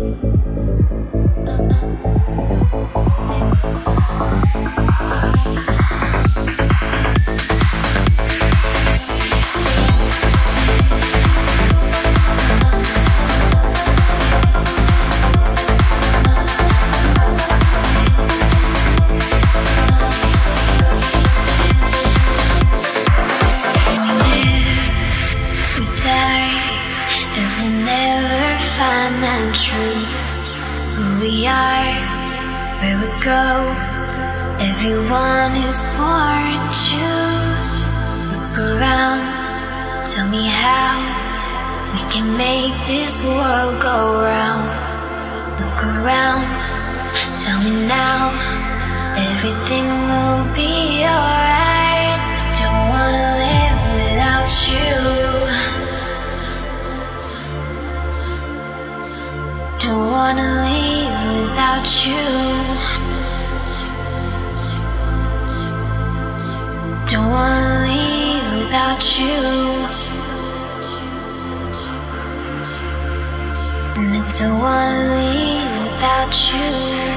we never find the truth. Who we are, where we go. Everyone is born to choose. Look around, tell me how we can make this world go round. Look around, tell me now, everything will wanna leave without you. Don't wanna leave without you. And I don't wanna leave without you.